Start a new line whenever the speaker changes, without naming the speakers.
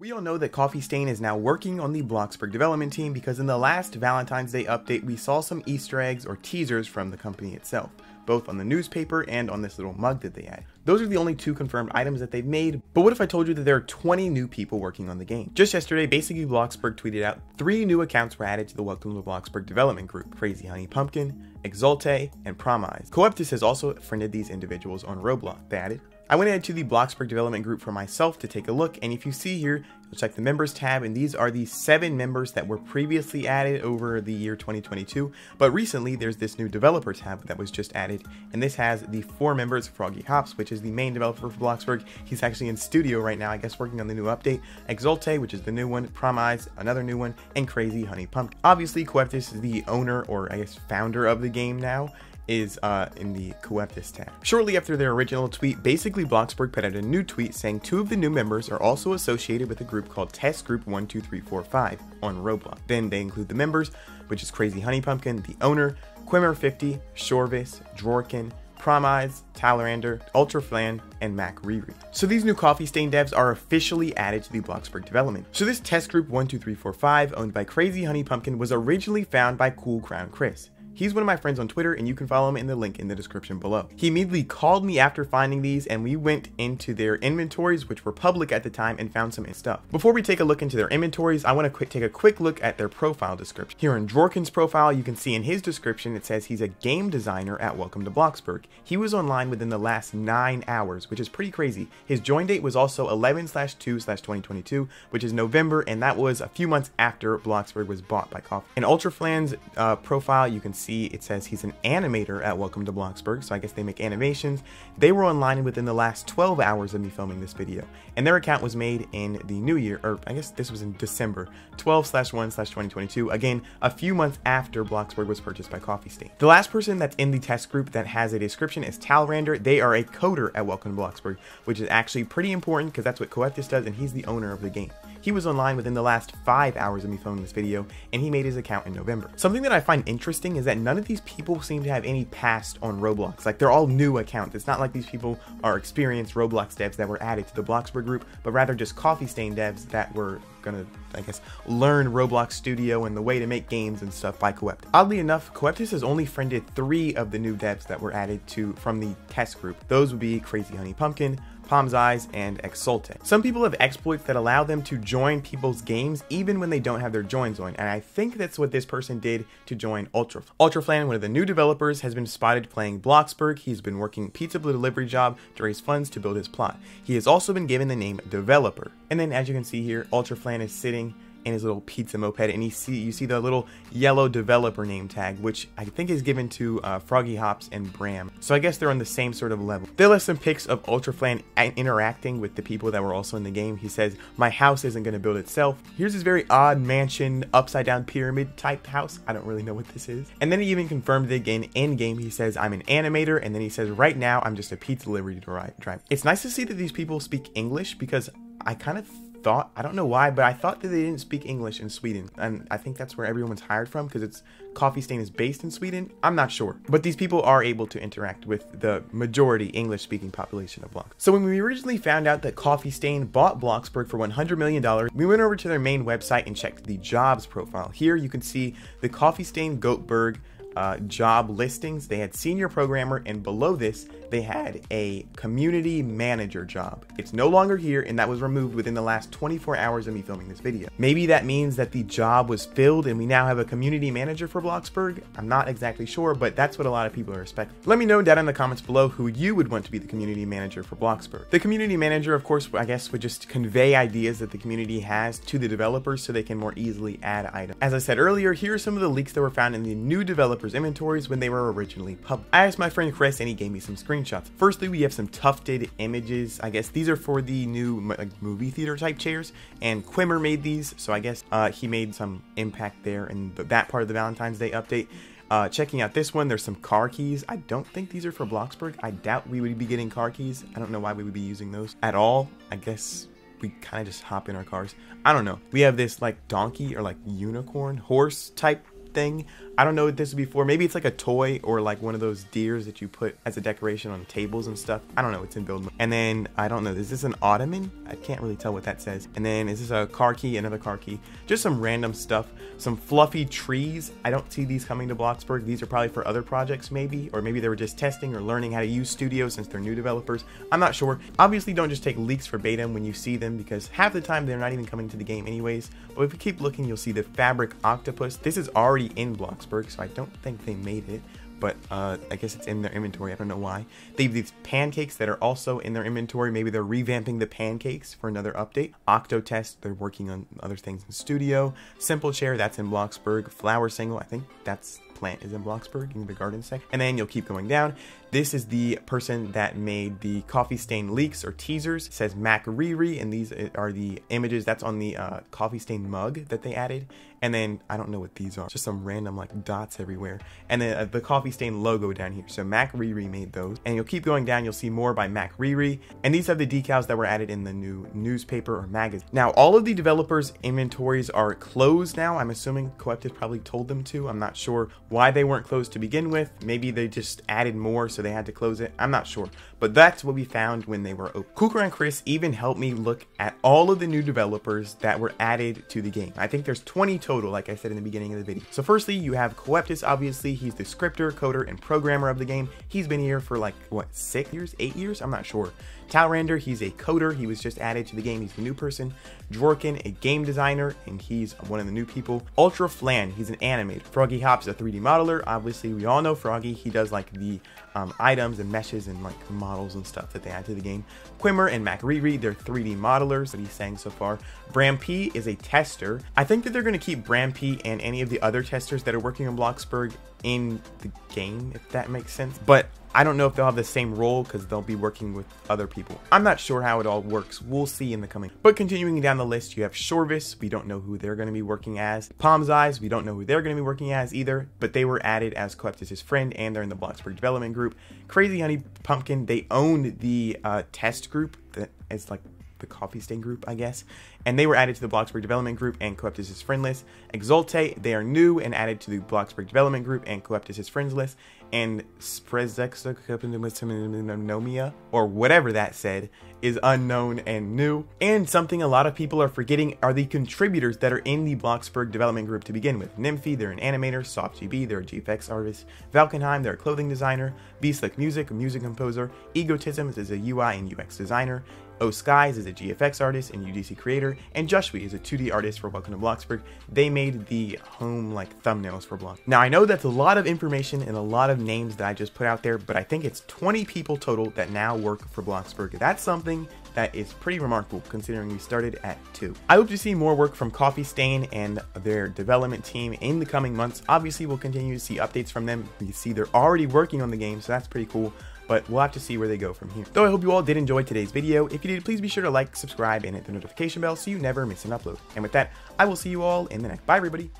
We all know that Coffee Stain is now working on the Bloxburg development team because in the last Valentine's Day update, we saw some Easter eggs or teasers from the company itself, both on the newspaper and on this little mug that they had. Those are the only two confirmed items that they've made, but what if I told you that there are 20 new people working on the game? Just yesterday, basically Bloxburg tweeted out three new accounts were added to the Welcome to Bloxburg development group, Crazy Honey Pumpkin, Exulte, and Promise. Coeptus has also friended these individuals on Roblox. They added I went ahead to the Bloxburg development group for myself to take a look, and if you see here, you'll check the members tab, and these are the seven members that were previously added over the year 2022, but recently there's this new developer tab that was just added, and this has the four members, FroggyHopz, which is the main developer for Bloxburg, he's actually in studio right now, I guess working on the new update, Exulte, which is the new one, Promise, another new one, and Crazy Honey Pumpkin. Obviously, Coeptus is the owner, or I guess founder of the game now, is uh, in the Coeptus tab. Shortly after their original tweet, basically Bloxburg put out a new tweet saying two of the new members are also associated with a group called Test Group 12345 on Roblox. Then they include the members, which is Crazy Honey Pumpkin, the owner, Quimmer50, Shorvis, Dworkin, Promise, Talarander, Ultraflan, and Mac Riri. So these new Coffee Stain devs are officially added to the Bloxburg development. So this test group 12345, owned by Crazy Honey Pumpkin, was originally found by Cool Crown Chris. He's one of my friends on Twitter and you can follow him in the link in the description below. He immediately called me after finding these and we went into their inventories which were public at the time and found some stuff. Before we take a look into their inventories, I want to take a quick look at their profile description. Here in Dworkin's profile, you can see in his description it says he's a game designer at Welcome to Bloxburg. He was online within the last 9 hours, which is pretty crazy. His join date was also 11 2 2022, which is November, and that was a few months after Bloxburg was bought by Coffee. In Ultraflan's uh, profile, you can see see it says he's an animator at Welcome to Bloxburg, so I guess they make animations. They were online within the last 12 hours of me filming this video, and their account was made in the new year, or I guess this was in December 12 slash 1 slash 2022, again, a few months after Bloxburg was purchased by Coffee Stain. The last person that's in the test group that has a description is Talrander. They are a coder at Welcome to Bloxburg, which is actually pretty important because that's what Coeptus does, and he's the owner of the game. He was online within the last 5 hours of me filming this video, and he made his account in November. Something that I find interesting is that none of these people seem to have any past on Roblox. Like, they're all new accounts. It's not like these people are experienced Roblox devs that were added to the Bloxburg group, but rather just Coffee Stain devs that were gonna, I guess, learn Roblox Studio and the way to make games and stuff by Coeptus. Oddly enough, Coeptus has only friended three of the new devs that were added to from the test group. Those would be Crazy Honey Pumpkin, Palm's Eyes, and Exulte. Some people have exploits that allow them to join people's games even when they don't have their joins on, and I think that's what this person did to join Ultra. Ultraflan, one of the new developers, has been spotted playing Bloxburg. He's been working pizza blue delivery job to raise funds to build his plot. He has also been given the name Developer. And then as you can see here, Ultraflan is sitting in his little pizza moped, and you see you see the little yellow developer name tag, which I think is given to uh, FroggyHopz and Bram. So I guess they're on the same sort of level. They left some pics of Ultraflan and interacting with the people that were also in the game. He says, "My house isn't going to build itself. Here's this very odd mansion, upside down pyramid type house. I don't really know what this is." And then he even confirmed it again in game. He says, "I'm an animator," and then he says, "Right now, I'm just a pizza delivery driver." It's nice to see that these people speak English because I kind of thought I don't know why, but I thought that they didn't speak English in Sweden, and I think that's where everyone's hired from because it's Coffee Stain is based in Sweden. I'm not sure, but these people are able to interact with the majority English-speaking population of Blox. So when we originally found out that Coffee Stain bought Bloxburg for 100 million dollars, we went over to their main website and checked the jobs profile. Here you can see the Coffee Stain Göteborg uh, job listings. They had senior programmer, and below this, they had a community manager job. It's no longer here, and that was removed within the last 24 hours of me filming this video. Maybe that means that the job was filled and we now have a community manager for Bloxburg. I'm not exactly sure, but that's what a lot of people are expecting. Let me know down in the comments below who you would want to be the community manager for Bloxburg. The community manager, of course, I guess would just convey ideas that the community has to the developers so they can more easily add items. As I said earlier, here are some of the leaks that were found in the new developers inventories when they were originally published. I asked my friend Chris and he gave me some screenshots screenshots. Firstly, we have some tufted images. I guess these are for the new like, movie theater type chairs, and Quimmer made these, so I guess uh, he made some impact there in the, that part of the Valentine's Day update. Uh, checking out this one, there's some car keys. I don't think these are for Bloxburg. I doubt we would be getting car keys. I don't know why we would be using those at all. I guess we kind of just hop in our cars. I don't know. We have this like donkey or like unicorn horse type thing. I don't know what this would be for. Maybe it's like a toy or like one of those deers that you put as a decoration on tables and stuff. I don't know. It's in build mode. And then I don't know. Is this an ottoman? I can't really tell what that says. And then is this a car key? Another car key. Just some random stuff. Some fluffy trees. I don't see these coming to Bloxburg. These are probably for other projects maybe, or maybe they were just testing or learning how to use Studio since they're new developers. I'm not sure. Obviously, don't just take leaks for when you see them because half the time they're not even coming to the game anyways. But if you keep looking, you'll see the fabric octopus. This is already in Bloxburg, so I don't think they made it but uh, I guess it's in their inventory. I don't know why. They have these pancakes that are also in their inventory. Maybe they're revamping the pancakes for another update. Octotest, they're working on other things in Studio. Simple Chair, that's in Bloxburg. Flower Single, I think that's plant is in Bloxburg in the garden section. And then you'll keep going down. This is the person that made the coffee stain leaks or teasers. It says Mac Riri, and these are the images that's on the uh, coffee stain mug that they added. And then I don't know what these are, just some random like dots everywhere. And then uh, the coffee stain logo down here. So Mac Riri made those. And you'll keep going down, you'll see more by Mac Riri. And these are the decals that were added in the new newspaper or magazine. Now, all of the developers' inventories are closed now. I'm assuming Coeptus probably told them to. I'm not sure why they weren't closed to begin with. Maybe they just added more so they had to close it. I'm not sure. But that's what we found when they were open. Cool Crown Chris even helped me look at all of the new developers that were added to the game. I think there's 20 total, like I said in the beginning of the video. So firstly, you have Coeptus, obviously. He's the scripter, coder, and programmer of the game. He's been here for like, what, six years, eight years? I'm not sure. Talrander, he's a coder. He was just added to the game. He's the new person. Dworkin, a game designer, and he's one of the new people. Ultra Flan, he's an animator. FroggyHopz, a 3D modeler. Obviously, we all know Froggy. He does like the um, items and meshes and like models and stuff that they add to the game. Quimmer and Riri, they're 3D modelers that he's saying so far. Bram P is a tester. I think that they're going to keep Bram P and any of the other testers that are working on Bloxburg in the game, if that makes sense. But I don't know if they'll have the same role because they'll be working with other people. I'm not sure how it all works. We'll see in the coming. But continuing down the list, you have Shorvis. We don't know who they're going to be working as. Palm's Eyes. We don't know who they're going to be working as either. But they were added as Coeptus' friend and they're in the Bloxburg development group. Crazy Honey Pumpkin. They own the uh, test group that is like the coffee stain group, I guess. And they were added to the Bloxburg development group and Coeptus' friend list. Exulte, they are new and added to the Bloxburg development group and Coeptus' friends list. And Sprezexonomia, or whatever that said, is unknown and new. And something a lot of people are forgetting are the contributors that are in the Bloxburg development group to begin with. Nymphy, they're an animator. SoftGB, they're a GFX artist. Valkenheim, they're a clothing designer. Beastlick Music, a music composer. Egotism is a UI and UX designer. O Skies is a GFX artist and UGC creator, and Joshua is a 2D artist for Welcome to Bloxburg. They made the home like thumbnails for Blox. Now I know that's a lot of information and a lot of names that I just put out there, but I think it's 20 people total that now work for Bloxburg. That's something that is pretty remarkable considering we started at two. I hope to see more work from Coffee Stain and their development team in the coming months. Obviously, we'll continue to see updates from them. You see they're already working on the game, so that's pretty cool but we'll have to see where they go from here. Though I hope you all did enjoy today's video. If you did, please be sure to like, subscribe, and hit the notification bell so you never miss an upload. And with that, I will see you all in the next. Bye, everybody.